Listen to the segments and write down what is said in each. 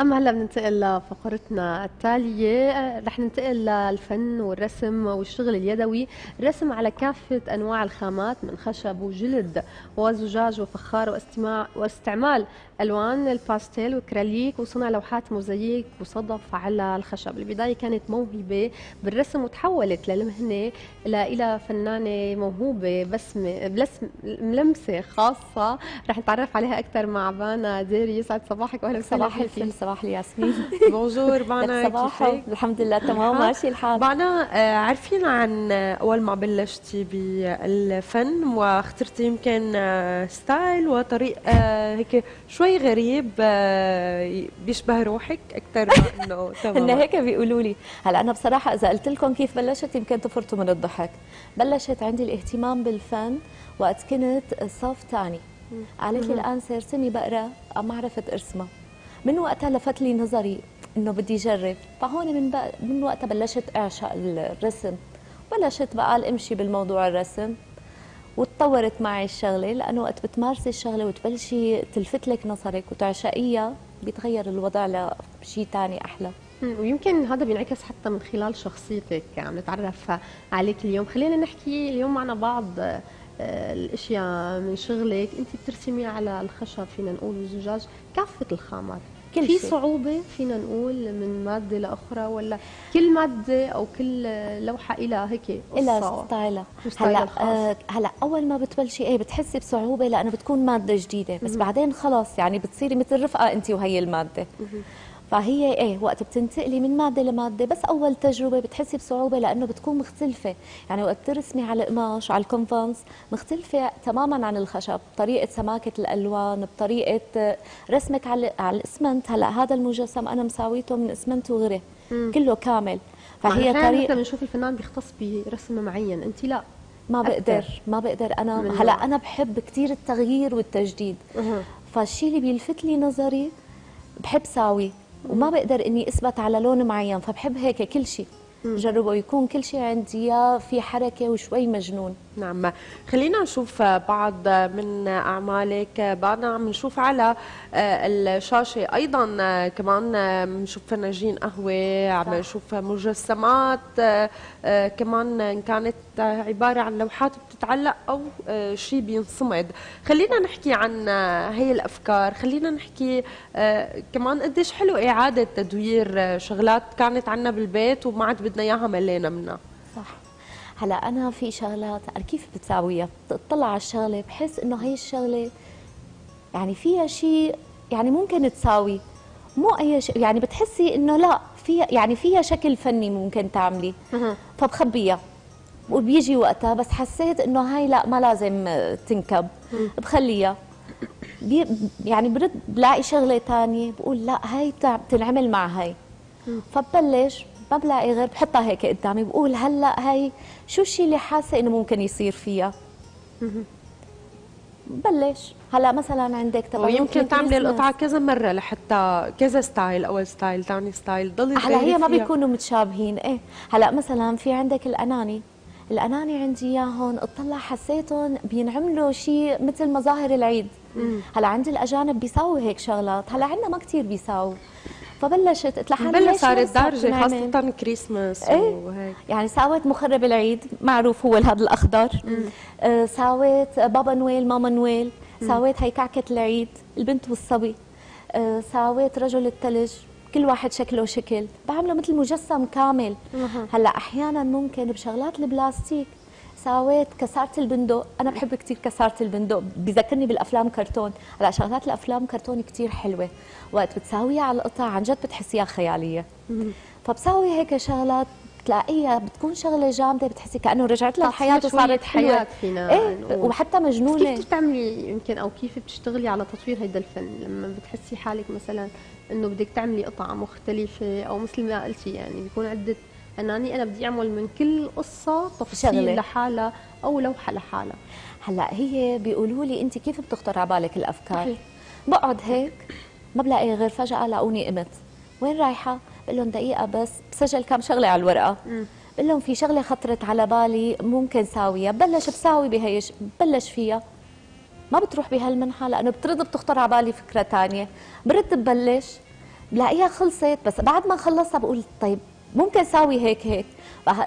أما هلأ بننتقل لفقرتنا التالية آه، رح ننتقل للفن والرسم والشغل اليدوي. الرسم على كافة أنواع الخامات من خشب وجلد وزجاج وفخار واستماع واستعمال ألوان الباستيل والكراليك وصنع لوحات موزاييك وصدف على الخشب. البداية كانت موهبة بالرسم وتحولت للمهنة إلى فنانة موهوبة بسمة بلسم ملمسة خاصة. رح نتعرف عليها أكثر مع بانا ديري يسعد صباحك وأهلا وسهلا صباح الفل صباح الياسمين. Bonjour بانا كيفك؟ الحمد لله تمام ماشي الحال. بانا آه، عرفينا عن أول ما بلشتي بالفن واخترتي يمكن آه، style وطريق آه، هيك شوي غريب بيشبه روحك أكثر ما إنه تمام. هن هيك بيقولوا لي. هلأ أنا بصراحة إذا قلت لكم كيف بلشت يمكن تفرطوا من الضحك. بلشت عندي الاهتمام بالفن وقت كنت صف ثاني قالت لي الآن سيرسمي بقرأ ما عرفت إرسمها. من وقتها لفت لي نظري إنه بدي اجرب فهون من بق... من وقتها بلشت أعشق الرسم. بلشت بقى امشي بالموضوع الرسم. وتطورت معي الشغلة لأنه وقت بتمارسي الشغلة وتبلشي تلفت لك نظرك وتعشقيها بيتغير الوضع لشيء ثاني أحلى. ويمكن هذا بينعكس حتى من خلال شخصيتك. عم نتعرف عليك اليوم. خلينا نحكي اليوم معنا بعض آه، الأشياء من شغلك. انت بترسمي على الخشب فينا نقول والزجاج كافة الخامات. كل في صعوبة فينا نقول من مادة لأخرى ولا كل مادة أو كل لوحة إلى هيك إلى ستايلها. هلأ آه هلأ أول ما بتبلشي إيه بتحسي بصعوبة لأنه بتكون مادة جديدة بس بعدين خلاص يعني بتصيري مثل رفقة أنت وهي المادة. فهي إيه وقت بتنتقلي من مادة لمادة بس أول تجربة بتحسي بصعوبة لأنه بتكون مختلفة. يعني وقت ترسمي على القماش على الكونفانس مختلفة تماما عن الخشب. طريقة سماكة الألوان بطريقه رسمك على على الاسمنت. هلأ هذا المجسم أنا مساويته من اسمنت وغيره كله كامل. فهي طريقه بنشوف الفنان بيختص برسم معين أنت لا. ما بقدر ما بقدر. أنا هلأ أنا بحب كثير التغيير والتجديد. فالشيء اللي بيلفت لي نظري بحب ساوي وما بقدر إني أثبت على لون معين فبحب هيك كل شيء جربوا يكون كل شيء عندي في حركة وشوي مجنون. نعم. خلينا نشوف بعض من أعمالك. بعدنا عم نشوف على آه، الشاشة أيضا آه، كمان بنشوف آه، فناجين قهوة عم نشوف مجسمات كمان إن كانت عبارة عن لوحات بتتعلق أو شيء بينصمد. خلينا نحكي عن هي الأفكار. خلينا نحكي كمان قديش حلو إعادة تدوير شغلات كانت عندنا بالبيت وما عاد بدنا إياها ملينا منها. صح. هلا أنا في شغلات كيف بتساويها؟ بتطلع على الشغلة بحس إنه هي الشغلة يعني فيها شيء يعني ممكن تساوي. مو أي شيء يعني بتحسي إنه لا فيها يعني فيها شكل فني ممكن تعملي. فبخبيها. وبيجي وقتها بس حسيت إنه هاي لا ما لازم تنكب. بخليها. بي يعني برد بلاقي شغلة ثانية بقول لا هاي بتنعمل مع هاي. فببلش ما بلاقي غير بحطها هيك قدامي بقول هلأ هي شو الشيء اللي حاسة إنه ممكن يصير فيها؟ بلش. هلأ مثلا عندك تبع ويمكن تعملي القطعة كذا مرة لحتى كذا style اول style ثاني style ضلي هلأ هي ما بيكونوا متشابهين إيه. هلأ مثلا في عندك الأناني. الأناني عندي إياهم اطلع حسيتهم بينعملوا شيء مثل مظاهر العيد. هلأ عند الأجانب بيساووا هيك شغلات. هلأ عندنا ما كثير بيساووا. فبلشت لها بلش صارت دارجة خاصة كريسماس إيه. وهيك. يعني ساويت مخرب العيد معروف هو هذا الأخضر. آه ساويت بابا نويل ماما نويل. ساويت هي كعكة العيد البنت والصبي. آه ساويت رجل الثلج كل واحد شكله شكل. بعمله مثل مجسم كامل. هلأ أحيانا ممكن بشغلات البلاستيك. ساويت كسارة البندق. أنا بحب كثير كسارة البندق. بذكرني بالأفلام كرتون. هلا شغلات الأفلام كرتون كثير حلوة. وقت بتساويها على القطع عن جد بتحسيها خيالية. فبساوي هيك شغلات بتلاقيها بتكون شغلة جامدة بتحسي كأنه رجعت لها الحياة وصارت حياه فينا. إيه وحتى مجنونة. كيف بتعملي يمكن أو كيف بتشتغلي على تطوير هيدا الفن؟ لما بتحسي حالك مثلا إنه بدك تعملي قطعه مختلفة أو مثل ما قلتي يعني بيكون عدة اناني أنا بدي أعمل من كل قصة تفصيل. لحالها أو لوحة لحالها هلأ هي بيقولوا لي أنت كيف بتخطر على بالك الأفكار؟ صحيح. بقعد هيك ما بلاقي غير فجأة لاقوني قمت. وين رايحة؟ بقول لهم دقيقة بس بسجل كم شغلة على الورقة. بقول لهم في شغلة خطرت على بالي ممكن ساويها. بلش بساوي بهي بلش فيها. ما بتروح بهالمنحة لأنه بترد بتخطر على بالي فكرة ثانية برد ببلش بلاقيها خلصت بس بعد ما خلصها بقول طيب ممكن ساوي هيك هيك.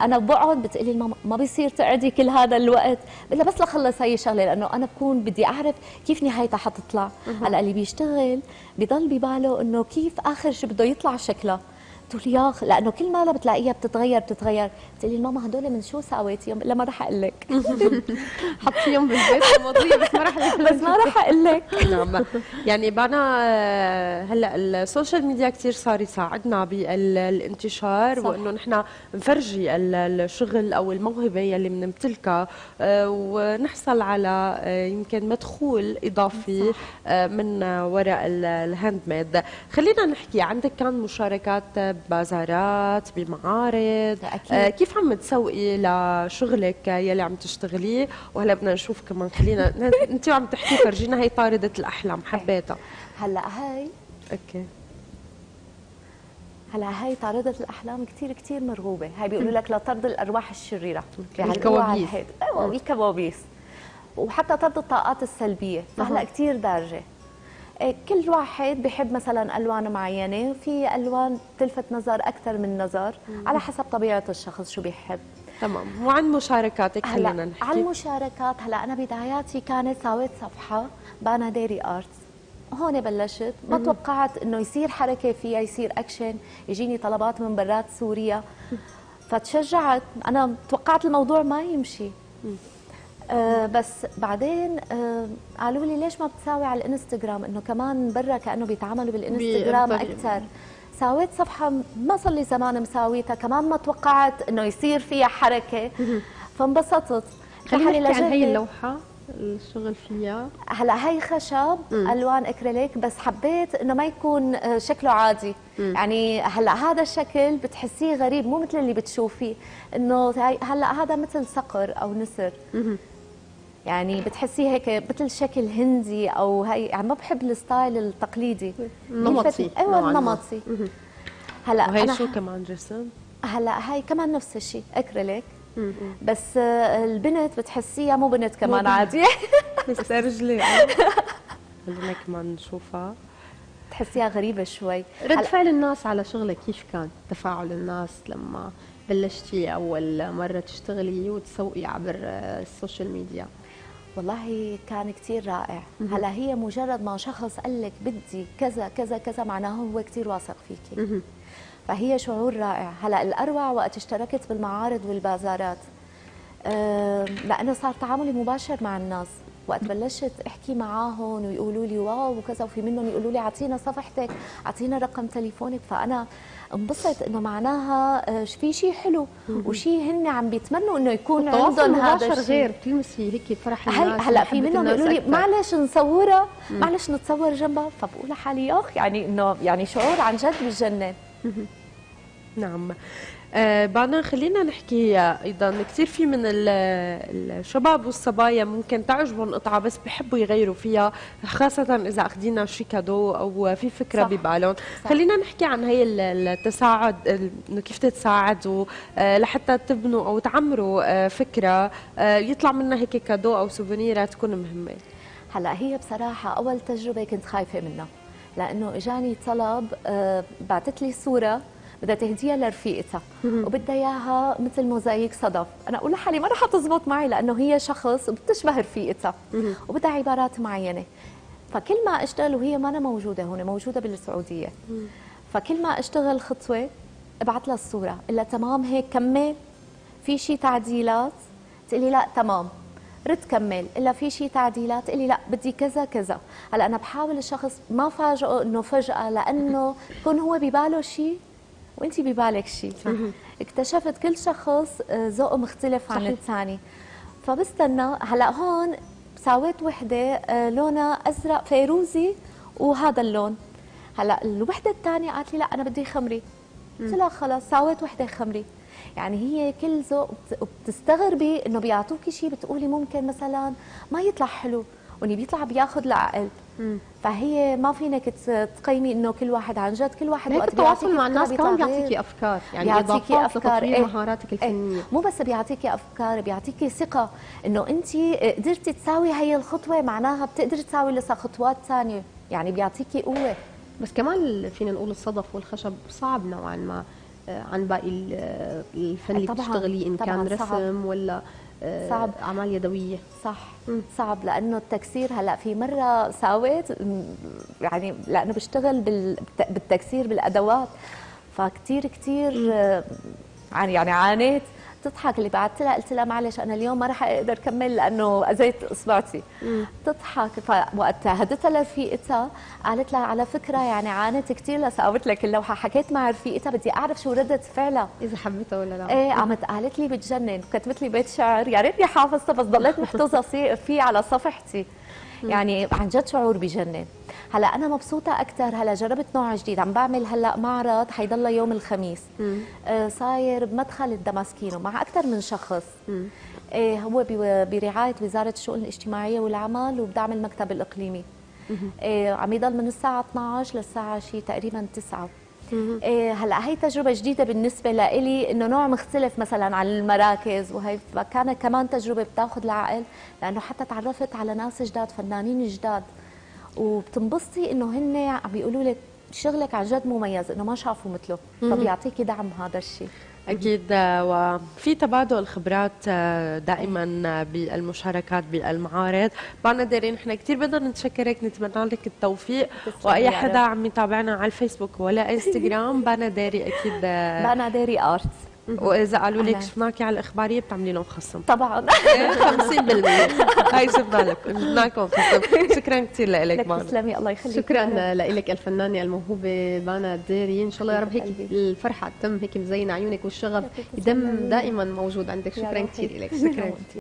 أنا بقعد بتقولي ماما ما بيصير تقعدي كل هذا الوقت. بقول بس لخلص هي الشغلة لأنه أنا بكون بدي أعرف كيف نهايتها حتطلع. هلأ اللي بيشتغل بضل بباله إنه كيف آخر شيء بده يطلع شكلها قلت له ياخ لأنه كل ما بتلاقيها بتتغير بتتغير. بتقولي ماما هدول من شو سويتيهم الا ما رح أقول لك. حطيهم بالبيت الماضيه بس ما رح بس ما رح أقول لك. نعم. يعني بعنا هلأ ال social media كثير صار يساعدنا بالانتشار وإنه نحن نفرجي الشغل أو الموهبة يلي بنمتلكها آه، ونحصل على آه، يمكن مدخول إضافي آه، من وراء ال handmade خلينا نحكي عندك كان مشاركات ببازارات بمعارض أكيد. آه كيف عم تسوقي لشغلك يلي عم تشتغليه؟ وهلا بدنا نشوف كمان خلينا انت عم تحكي فرجينا هي طاردة الأحلام حبيتها. هلا هاي okay. هلا هاي طاردة الأحلام كثير كثير مرغوبة، هاي بيقولوا لك لطرد الأرواح الشريرة. الكوابيس. أيوة الكوابيس. وحتى طرد الطاقات السلبية، فهلا كثير دارجة. إيه، كل واحد بحب مثلا ألوان معينة في ألوان تلفت نظر أكثر من نظر على حسب طبيعة الشخص شو بيحب. تمام. وعن مشاركاتك خلينا نحكي. على المشاركات هلا أنا بداياتي كانت سويت صفحة بانا ديري Arts هون بلشت. ما توقعت إنه يصير حركة فيها يصير اكشن يجيني طلبات من برات سوريا فتشجعت. أنا توقعت الموضوع ما يمشي. آه بس بعدين آه قالوا لي ليش ما بتساوي على الإنستغرام؟ إنه كمان برا كأنه بيتعاملوا بالإنستغرام أكثر ساويت صفحة ما صار لي زمان مساويتها كمان ما توقعت إنه يصير فيها حركة. فانبسطت. خلينا نحكي عن هي اللوحة الشغل فيها. هلا هي خشب مم. ألوان أكريليك بس حبيت إنه ما يكون آه، شكله عادي. مم. يعني هلا هذا الشكل بتحسيه غريب مو مثل اللي بتشوفيه. إنه هلا هذا مثل صقر أو نسر. مم. يعني بتحسيه هيك مثل شكل هندي أو هي يعني ما بحب ال style التقليدي. نمطي أيوه نمطي. هلأ وهي شو كمان جسم هلأ هي كمان نفس الشيء أكريليك. بس البنت بتحسيها مو بنت كمان عادي. بس رجلي خلينا كمان نشوفها. تحسيها غريبة شوي. رد فعل الناس على شغلك كيف كان؟ تفاعل الناس لما بلشتي أول مرة تشتغلي وتسوقي عبر ال social media. والله كان كثير رائع. هلا هي مجرد ما شخص قال لك بدي كذا كذا كذا معناه هو كثير واثق فيكي. فهي شعور رائع. هلا الأروع وقت اشتركت بالمعارض والبازارات أه لأنه صار تعاملي مباشر مع الناس. وقت بلشت احكي معاهم ويقولوا لي واو وكذا وفي منهم يقولوا لي أعطينا صفحتك أعطينا رقم تليفونك. فأنا انبسط إنه معناها آه، في شيء حلو وشيء هن عم بيتمنوا إنه يكون عندهم هذا الشيء غير. بتلمسي هيك فرح الناس هلا في منهم يقولوا لي معلش نصورها معلش نتصور جنبها. فبقول لحالي ياخ يعني انه يعني شعور عن جد بجنن نعم. آه بعدين خلينا نحكي أيضا كثير في من الشباب والصبايا ممكن تعجبهم قطعة بس بحبوا يغيروا فيها خاصة إذا أخذينا شي كادو أو في فكرة ببالهم خلينا نحكي عن هي التساعد إنه كيف تتساعدوا آه لحتى تبنوا أو تعمروا آه فكرة آه يطلع منها هيك كادو أو سوفونيره تكون مهمة. هلا هي بصراحة أول تجربة كنت خايفة منها لأنه إجاني طلب بعثت لي صورة بدها تهديها لرفيقتها. وبدها إياها مثل موزايك صدف. أنا أقول لحالي ما رح تزبط معي لأنه هي شخص بتشبه رفيقتها. وبدها عبارات معينة. فكل ما أشتغل وهي ما أنا موجودة هون موجودة بالسعودية. فكل ما أشتغل خطوة أبعث لها الصورة. إلا تمام هيك كمل. في شيء تعديلات؟ تقولي لا تمام. رد كمل. إلا في شيء تعديلات؟ تقولي لا بدي كذا كذا. هلا أنا بحاول الشخص ما فاجئه إنه فجأة لأنه يكون هو بباله شيء وانت ببالك شيء اكتشفت كل شخص آه، ذوقه مختلف عن الثاني. فبستنى هلا هون ساويت وحدة آه، لونها أزرق فيروزي وهذا اللون. هلا الوحدة الثانية قالت لي لا أنا بدي خمري. قلت لها خلص ساويت وحدة خمري. يعني هي كل ذوق بتستغربي إنه بيعطوكي شيء بتقولي ممكن مثلا ما يطلع حلو واللي بيطلع بياخذ فهي ما فينك تقيمي إنه كل واحد عن جد كل واحد وقت التواصل مع الناس كمان بيعطيكي أفكار يعني بيعطيكي أفكار إيه؟ مهاراتك الفنية إيه؟ مو بس بيعطيكي أفكار بيعطيكي ثقة إنه أنت قدرتي تساوي هي الخطوة معناها بتقدري تساوي لسه خطوات ثانية يعني بيعطيكي قوة بس كمان فينا نقول الصدف والخشب صعب نوعا ما آه، عن باقي الفن اللي بتشتغليه إن كان رسم صعب. ولا آه، صعب. أعمال يدوية. صح. صعب لأنه التكسير هلأ في مرة ساويت يعني لأنه بشتغل بالتكسير بالأدوات فكتير كتير آه، يعني يعني عانيت. تضحك اللي بعثت لها قلت لها معلش أنا اليوم ما راح أقدر اكمل لأنه أذيت إصبعتي. تضحك. فوقت هدتها لرفيقتها قالت لها على فكرة يعني عانت كثير لساوت لك اللوحه حكيت مع رفيقتها بدي أعرف شو ردة فعلها. إذا حبيتها ولا لا. إيه عمت قالت لي بتجنن. كتبت لي بيت شعر. يا ريتني حافظتها بس ضليت محفوظه فيه على صفحتي. يعني عن جد شعور بجنن هلا أنا مبسوطة أكثر هلا جربت نوع جديد. عم بعمل هلا معرض حيضل يوم الخميس. آه صاير بمدخل الدماسكينو مع أكثر من شخص. آه هو برعاية وزارة الشؤون الاجتماعية والعمل وبدعم المكتب الإقليمي. آه عم يضل من الساعة 12 للساعة شي تقريبا 9 إيه هلا هي تجربة جديدة بالنسبة لإلي إنه نوع مختلف مثلا عن المراكز وهي كانت كمان تجربة بتاخذ العقل لأنه حتى تعرفت على ناس جداد فنانين جداد. وبتنبسطي إنه هن عم بيقولوا لك شغلك عن جد مميز إنه ما شافوا مثله. فبيعطيكي دعم هذا الشيء. أكيد وفي تبادل خبرات آه، دائما بالمشاركات بالمعارض. بعنا دارين نحن كثير بدنا نتشكرك نتمنى لك التوفيق. وأي حدا عم يتابعنا على الفيسبوك ولا إنستغرام بانا داري أكيد آه، بانا داري آرتس. وإذا قالوا لك شفناكي على الإخبارية بتعملي لهم خصم. طبعا. 50% هاي شفنا لك. جبنا لكم خصم. شكرا كثير لك تسلمي الله يخليك. شكرا لك الفنانة الموهوبة بانا الديري إن شاء الله يا رب هيك الفرحة تتم هيك مزينة عيونك والشغف يدم دائما موجود عندك. شكرا كثير لك شكرا.